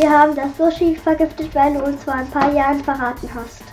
Wir haben das Sushi vergiftet, weil du uns vor ein paar Jahren verraten hast.